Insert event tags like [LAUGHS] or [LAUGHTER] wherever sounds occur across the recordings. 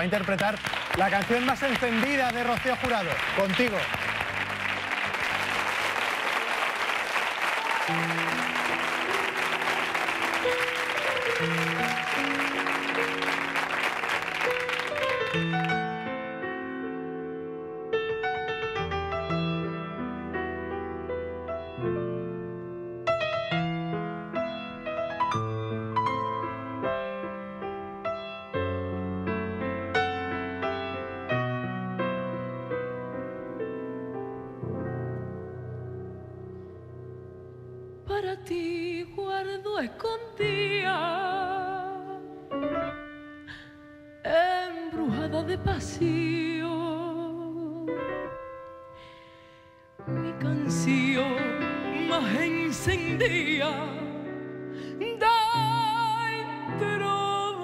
Va a interpretar la canción más encendida de Rocío Jurado, Contigo. Pasión, mi canción más encendida dentro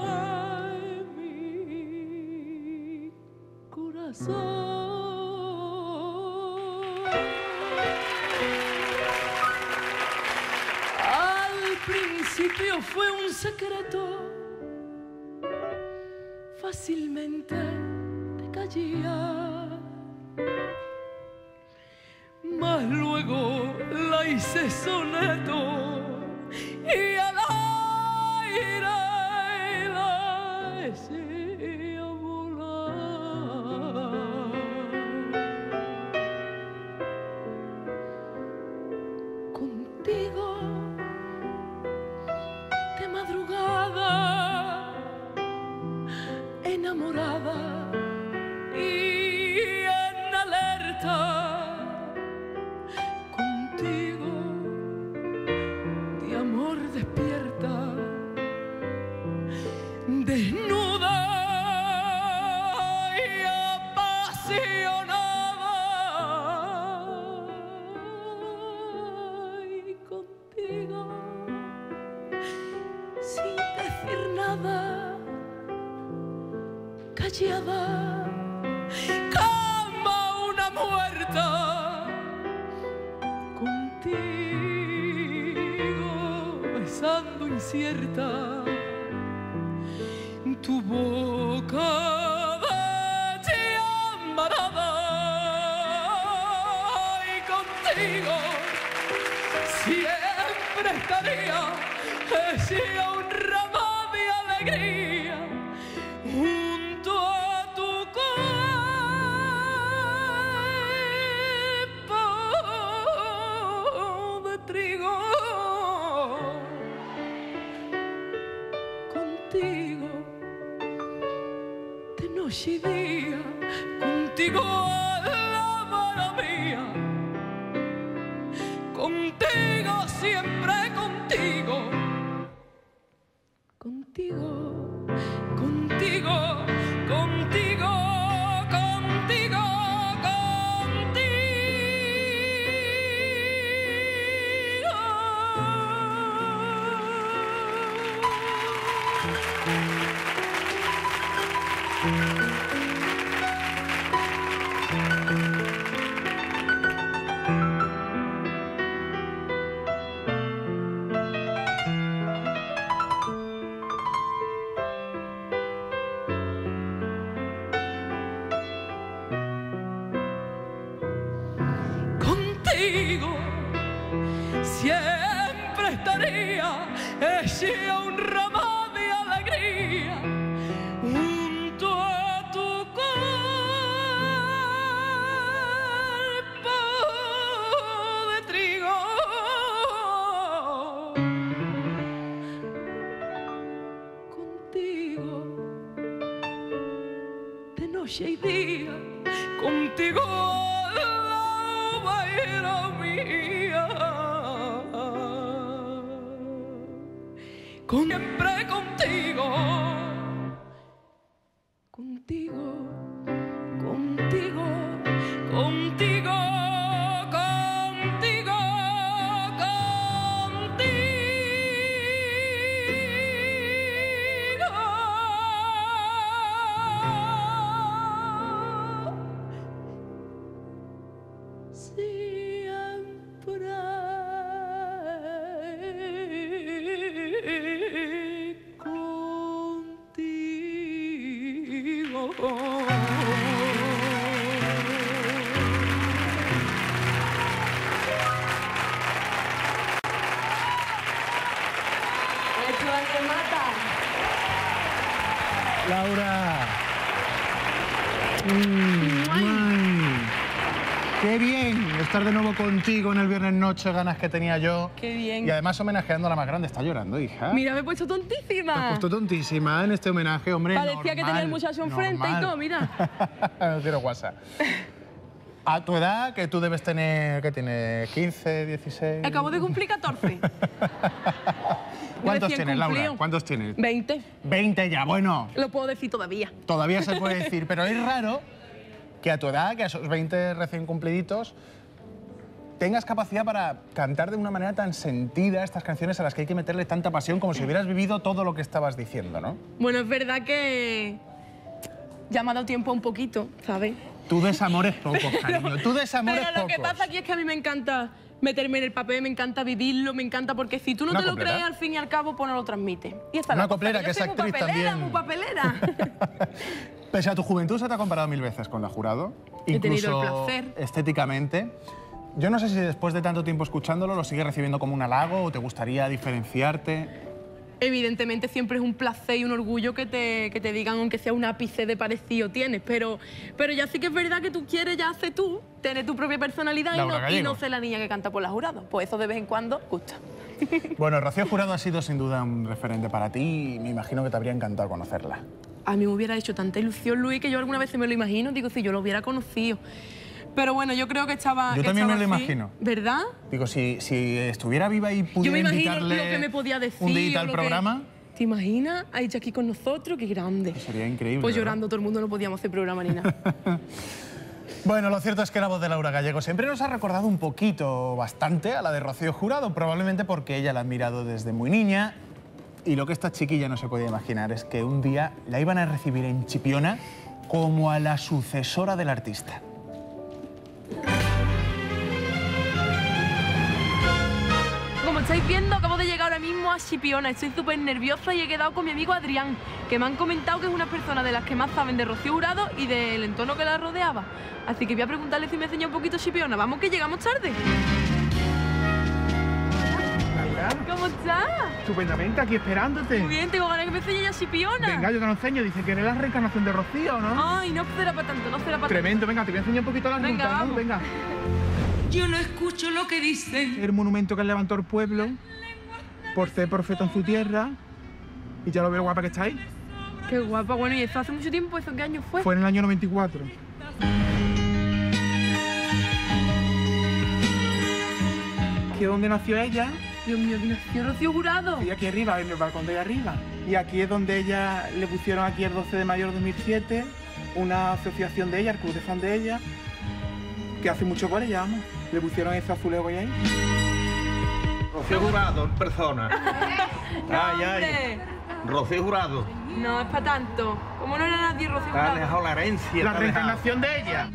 de mi corazón. Al principio fue un secreto, fácilmente te caía. Mas luego la hice soneto incierta. Tu boca de llamarada y contigo siempre estaría. Decía un contigo siempre contigo. Contigo contigo contigo contigo contigo siempre estaría ese un ramo de alegría junto a tu cuerpo de trigo. Contigo de noche y día contigo era mía siempre contigo estar de nuevo contigo en el viernes noche, ganas que tenía yo. Qué bien. Y además homenajeando a la más grande. Está llorando, hija. Mira, me he puesto Te has tontísima. puesto tontísima en este homenaje, hombre. Parecía que normal, tenía el muchacho enfrente y todo, mira. [LAUGHS] no quiero WhatsApp. A tu edad, que tú debes tener, ¿qué tienes? ¿15, 16? Acabo de cumplir 14. [LAUGHS] ¿Cuántos tienes, Laura? ¿Cuántos tienes? 20. 20 ya, bueno. Lo puedo decir todavía. Todavía se puede [LAUGHS] decir, pero es raro que a tu edad, que a esos 20 recién cumpliditos, tengas capacidad para cantar de una manera tan sentida estas canciones a las que hay que meterle tanta pasión como si hubieras vivido todo lo que estabas diciendo, ¿no? Bueno, es verdad que ya me ha dado tiempo un poquito, ¿sabes? Tú desamores pocos, cariño. Tú desamores Pero lo que pocos. pasa aquí es que a mí me encanta meterme en el papel, me encanta vivirlo, me encanta porque si tú no Una te lo crees, al fin y al cabo, pues no lo transmite. Y esta es Una coplera que es actriz papelera, también. muy papelera. [LAUGHS] Pese a tu juventud, se te ha comparado mil veces con la jurado. He tenido el incluso placer. estéticamente. Yo no sé si después de tanto tiempo escuchándolo lo sigues recibiendo como un halago o te gustaría diferenciarte. Evidentemente siempre es un placer y un orgullo que te, que te digan, aunque sea un ápice de parecido tienes, pero, pero ya sí que es verdad que tú quieres, ya haces tú, tener tu propia personalidad y no, y no ser la niña que canta por la jurado. Pues eso de vez en cuando gusta. [LAUGHS] Bueno, Rocío Jurado ha sido sin duda un referente para ti y me imagino que te habría encantado conocerla. A mí me hubiera hecho tanta ilusión, Luis, que yo alguna vez me lo imagino, digo, si yo lo hubiera conocido. Pero bueno, yo creo que estaba. Yo que también me estaba lo así, imagino. ¿verdad? Digo, si, si estuviera viva y pudiera Yo me imagino invitarle lo que me podía decir. un día al lo que- programa, ¿Te imaginas? Ahí aquí con nosotros, qué grande. sería increíble. Pues ¿verdad? llorando todo el mundo no podíamos hacer programa ni nada. [LAUGHS] Bueno, lo cierto es que la voz de Laura Gallego siempre nos ha recordado un poquito, bastante, a la de Rocío Jurado, probablemente porque ella la ha admirado desde muy niña. Y lo que esta chiquilla no se podía imaginar es que un día la iban a recibir en Chipiona como a la sucesora del artista. Estáis viendo, acabo de llegar ahora mismo a Chipiona. Estoy súper nerviosa y he quedado con mi amigo Adrián, que me han comentado que es una persona de las que más saben de Rocío Jurado y del entorno que la rodeaba. Así que voy a preguntarle si me enseña un poquito Chipiona. Vamos, que llegamos tarde. ¿Cómo estás? Estupendamente, aquí esperándote. Muy bien, tengo ganas que me enseñe ya Chipiona. Venga, yo te lo enseño. Dice que eres la reencarnación de Rocío, ¿no? Ay, no será para tanto, no será para Tremendo, venga, te voy a enseñar un poquito las Venga, rutas, ¿no? Venga. [LAUGHS] Yo no escucho lo que dicen. El monumento que levantó el pueblo por ser profeta en su tierra. Y ya lo veo guapa que estáis. tanto. Qué guapa. Bueno, ¿y eso hace mucho tiempo? ¿Eso qué año fue? Fue en el año 94. ¿Que dónde nació ella? Dios mío, que nació Rocío Jurado. Y aquí arriba, en el balcón de ahí arriba. Y aquí es donde ella le pusieron aquí el 12 de mayo de 2007 una asociación de ella, el club de fan de ella, que hace mucho por ella, vamos. Le pusieron ese azulejo ahí. Rocío Jurado en persona. [LAUGHS] Ay, ay. Hombre, Rocío Jurado. No es para tanto. ¿Cómo no era nadie Rocío Te ha Jurado? dejado la herencia. La reencarnación de ella.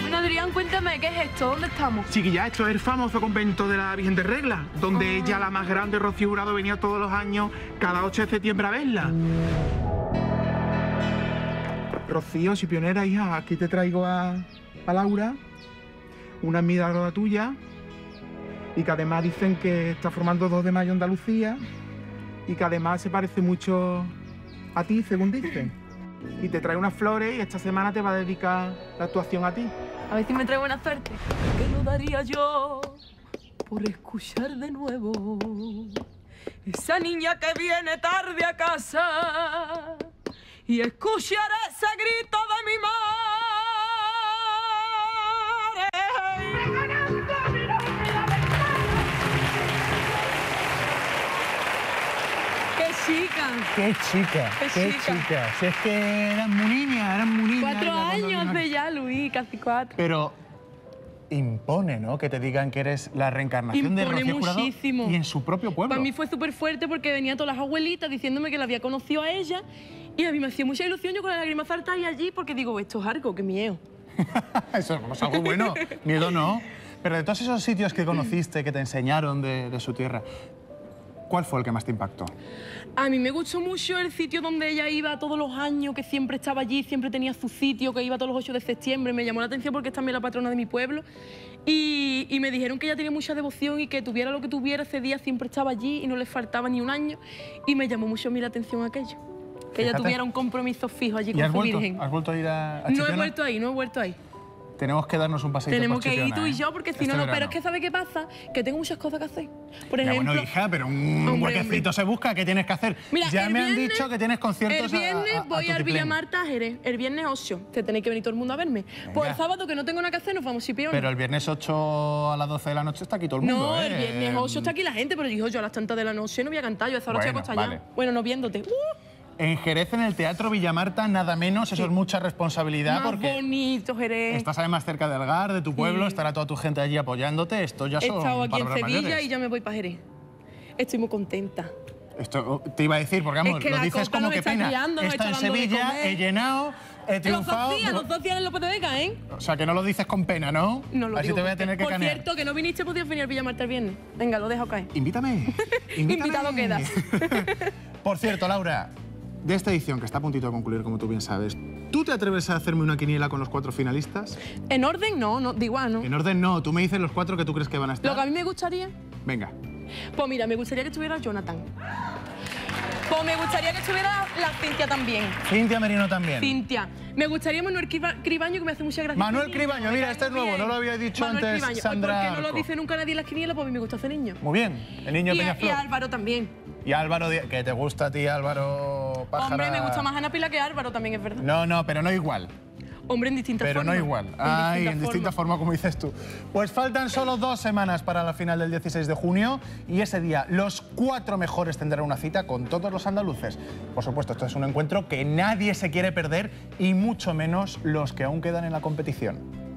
Bueno, Adrián, cuéntame, ¿qué es esto? ¿Dónde estamos? Chiquilla, esto es el famoso convento de la Virgen de Regla, donde ella, la más grande, Rocío Jurado, venía todos los años, cada 8 de septiembre a verla. Rocío, si pionera, hija, aquí te traigo a, Laura, una amiga tuya, y que además dicen que está formando 2 de mayo Andalucía, y que además se parece mucho a ti, según dicen. Y te trae unas flores y esta semana te va a dedicar la actuación a ti. A ver si me trae buena suerte. ¿Qué no daría yo por escuchar de nuevo esa niña que viene tarde a casa y escuchar ese grito de mi madre? ¡Qué chica! ¡Qué chica! Qué ¡Qué chica. chica! Si es que eran muy niñas, eran muy niñas. Cuatro años de ya, Luis, casi cuatro. Pero impone, ¿no? Que te digan que eres la reencarnación de Rocío Jurado muchísimo. y en su propio pueblo. Para mí fue súper fuerte porque venían todas las abuelitas diciéndome que la había conocido a ella y a mí me hacía mucha ilusión yo con la lágrima saltar y allí porque digo, esto es algo, qué miedo. [LAUGHS] Eso es algo bueno. Miedo no. Pero de todos esos sitios que conociste, que te enseñaron de, de su tierra, ¿Cuál fue el que más te impactó? A mí me gustó mucho el sitio donde ella iba todos los años, que siempre estaba allí, siempre tenía su sitio, que iba todos los 8 de septiembre. Me llamó la atención porque es también la patrona de mi pueblo. Y, y me dijeron que ella tenía mucha devoción y que tuviera lo que tuviera ese día, siempre estaba allí y no le faltaba ni un año. Y me llamó mucho a mí la atención aquello. Que ella tuviera un compromiso fijo allí ¿Y con su vuelto, virgen. has vuelto a ir a, a No he vuelto ahí, no he vuelto ahí. Tenemos que darnos un paseíto Tenemos por que ir tú y ¿eh? yo porque si Este no, no. Pero es que ¿sabe qué pasa? Que tengo muchas cosas que hacer. Por Ya, ejemplo, bueno, hija, pero un Hombre, huequecito hombre. se busca. ¿Qué tienes que hacer? Mira, ya el me han viernes- dicho que tienes conciertos El viernes a, a, voy al a Jerez, el viernes 8, que tenéis que venir todo el mundo a verme. Pues el sábado, que no tengo nada que hacer, nos vamos a Chipiona. Pero el viernes 8 a las 12 de la noche está aquí todo el mundo, no, ¿eh? el viernes 8 está aquí la gente, pero dijo yo a las tantas de la noche no voy a cantar, yo a esa hora Bueno, estoy acostada vale. ya. Bueno, no viéndote. ¡Uh! En Jerez, en el Teatro Villamarta, nada menos. Eso es mucha responsabilidad más porque bonito, Jerez. estás además cerca del Gar, de tu pueblo, estará toda tu gente allí apoyándote. Esto ya He son estado aquí en Sevilla mayores. y ya me voy para Jerez. Estoy muy contenta. Esto te iba a decir, porque vamos, Es que lo dices como que pena. criando, nos Está en Sevilla, he llenado, he Los triunfado. dos días, los dos días en de Vega, ¿eh? O sea, que no lo dices con pena, ¿no? No lo Así digo te voy a tener que Por canear. cierto, que no viniste, podías venir al Villamarta el viernes. Venga, lo dejo caer. Invítame. [LAUGHS] invítame. Invitado quedas. [LAUGHS] [LAUGHS] Por cierto, Laura, de esta edición que está a puntito de concluir, como tú bien sabes, ¿tú te atreves a hacerme una quiniela con los cuatro finalistas? En orden, no, no, digo, ah, no. En orden no, tú me dices los cuatro que tú crees que van a estar. Lo que a mí me gustaría, Venga. pues mira, me gustaría que estuviera Jonathan. Pues me gustaría que estuviera la Cintia también. Cintia Merino también. Cintia. Me gustaría Manuel Criba- Cribaño, que me hace mucha gracia. Manuel Cribaño, mira, este es nuevo, no lo había dicho Manuel antes Cribaño. Sandra ¿Por qué no lo dice nunca nadie en la quiniela? Pues a mí me gusta ese niño. Muy bien. El niño Y, y Peñaflor. a Álvaro también. Y Álvaro, que te gusta a ti, Álvaro Pájara. Hombre, me gusta más Ana Pila que Álvaro, también es verdad. No, no, pero no igual. Hombre, en distintas Pero formas. no igual. Ay, en distinta formas. forma, como dices tú. Pues faltan solo dos semanas para la final del 16 de junio y ese día los cuatro mejores tendrán una cita con todos los andaluces. Por supuesto, esto es un encuentro que nadie se quiere perder y mucho menos los que aún quedan en la competición.